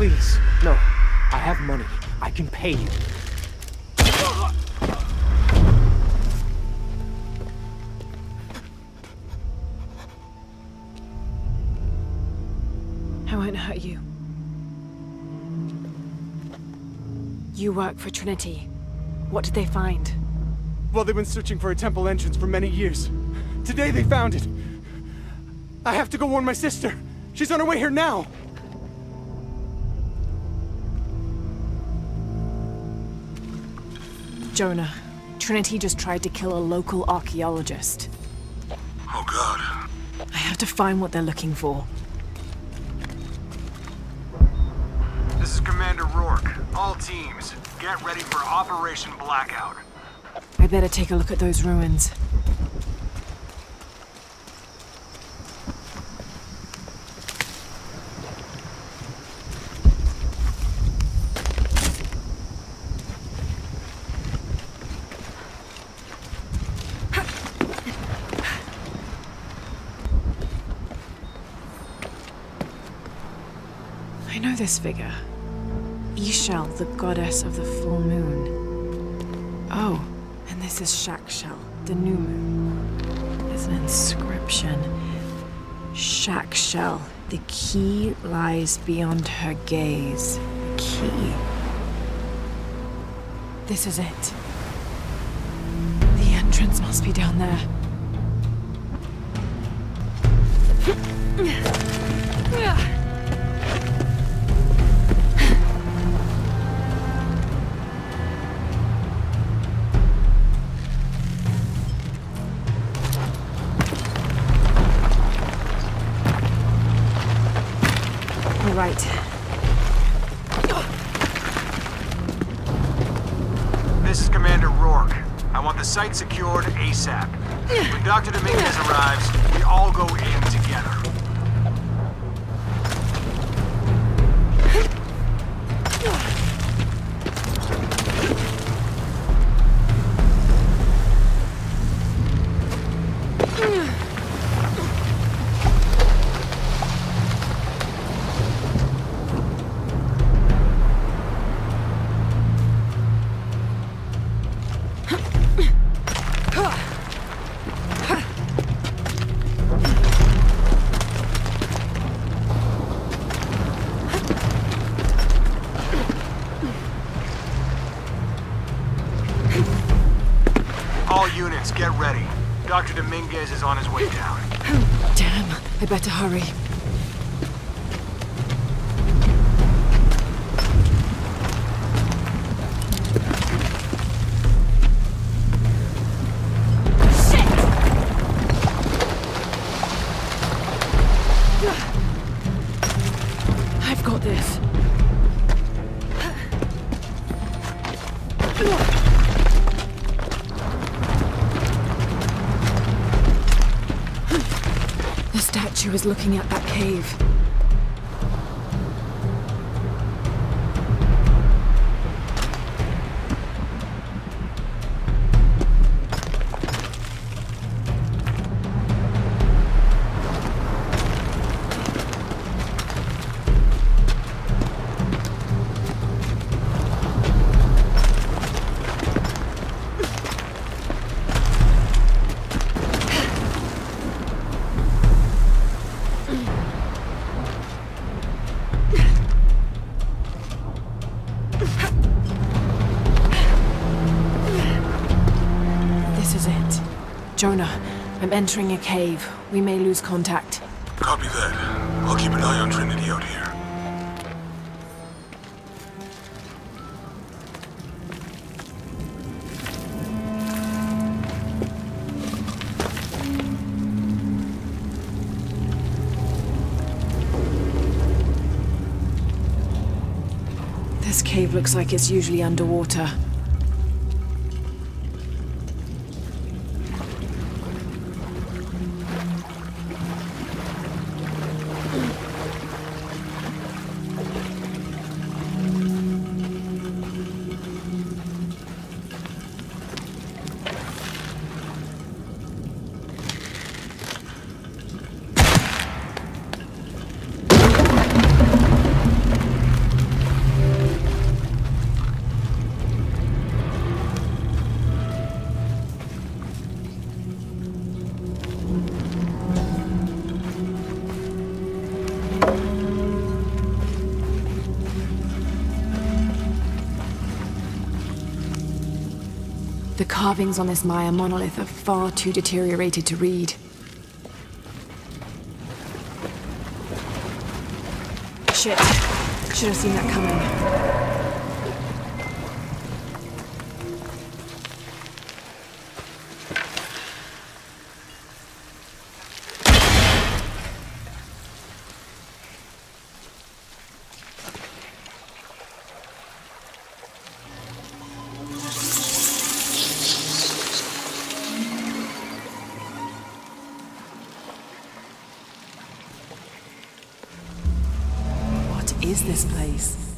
Please, no. I have money. I can pay you. I won't hurt you. You work for Trinity. What did they find? Well, they've been searching for a temple entrance for many years. Today they found it. I have to go warn my sister. She's on her way here now. Jonah, Trinity just tried to kill a local archaeologist. Oh god. I have to find what they're looking for. This is Commander Rourke. All teams, get ready for Operation Blackout. I better take a look at those ruins. Know this figure. Ix Chel, the goddess of the full moon. Oh, and this is Chak Chel, the new moon. There's an inscription. Chak Chel, the key lies beyond her gaze. The key. This is it. The entrance must be down there. This is Commander Rourke. I want the site secured ASAP. When Dr. Dominguez arrives, we all go in together. Is on his way down. Oh, damn, I better hurry. The was looking at that cave. Jonah, I'm entering a cave. We may lose contact. Copy that. I'll keep an eye on Trinity out here. This cave looks like it's usually underwater. Carvings on this Maya monolith are far too deteriorated to read. Shit. Should have seen that coming. Is this place?